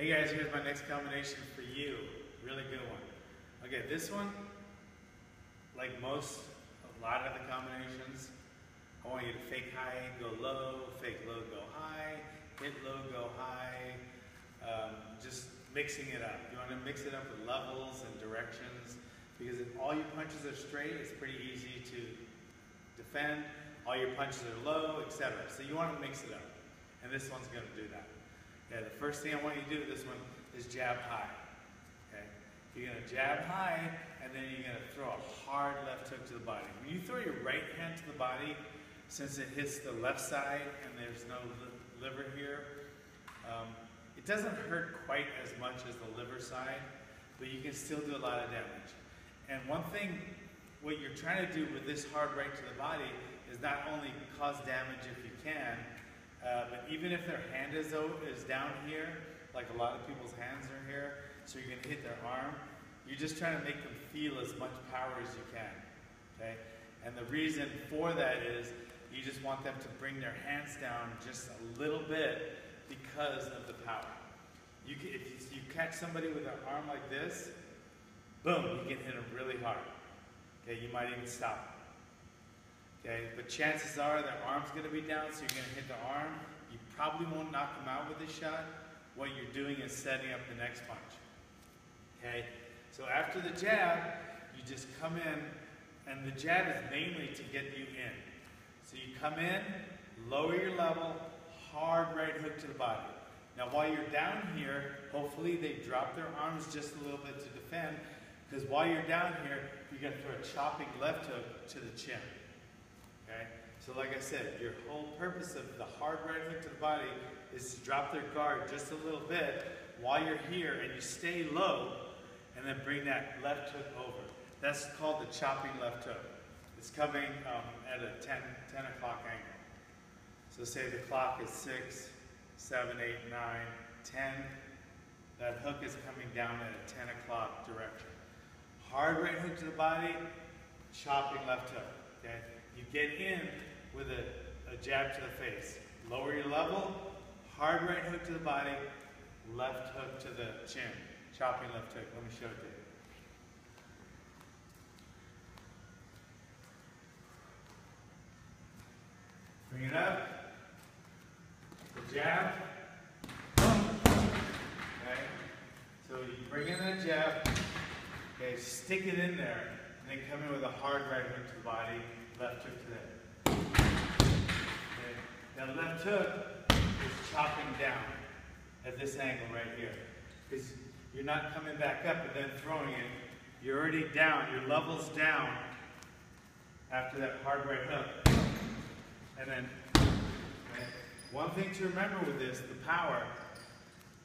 Hey guys, here's my next combination for you. Really good one. Okay, this one, like most, a lot of the combinations, I want you to fake high, go low, fake low, go high, hit low, go high, um, just mixing it up. You want to mix it up with levels and directions because if all your punches are straight, it's pretty easy to defend. All your punches are low, etc. So you want to mix it up. And this one's going to do that. Yeah, the first thing I want you to do with this one is jab high. Okay? You're going to jab high, and then you're going to throw a hard left hook to the body. When you throw your right hand to the body, since it hits the left side and there's no li liver here, um, it doesn't hurt quite as much as the liver side, but you can still do a lot of damage. And one thing, what you're trying to do with this hard right to the body is not only cause damage if you can, but even if their hand is, is down here, like a lot of people's hands are here, so you're to hit their arm, you're just trying to make them feel as much power as you can. Okay? And the reason for that is you just want them to bring their hands down just a little bit because of the power. You can, if you catch somebody with an arm like this, boom, you can hit them really hard. Okay, you might even stop. Okay, but chances are their arm's going to be down, so you're going to hit the arm. You probably won't knock them out with this shot. What you're doing is setting up the next punch. Okay, so after the jab, you just come in, and the jab is mainly to get you in. So you come in, lower your level, hard right hook to the body. Now while you're down here, hopefully they drop their arms just a little bit to defend, because while you're down here, you're going to throw a chopping left hook to the chin. Okay? So like I said, your whole purpose of the hard right hook to the body is to drop their guard just a little bit while you're here and you stay low and then bring that left hook over. That's called the chopping left hook. It's coming um, at a 10, 10 o'clock angle. So say the clock is 6, 7, 8, 9, 10. That hook is coming down at a 10 o'clock direction. Hard right hook to the body, chopping left hook. Okay? Get in with a, a jab to the face. Lower your level, hard right hook to the body, left hook to the chin. Chopping left hook. Let me show it to you. Bring it up. The jab. Okay. So you bring in that jab. Okay, stick it in there. And then come in with a hard right hook to the body, left hook to the Okay. That left hook is chopping down at this angle right here. Because you're not coming back up and then throwing it. You're already down. Your level's down after that hard right hook. And then, okay, one thing to remember with this, the power,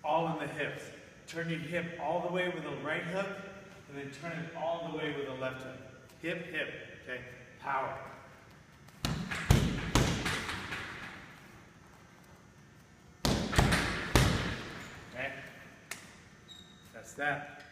all in the hips. Turn your hip all the way with a right hook, and then turn it all the way with a left hook. Hip, hip, okay? Power. Okay? That's that.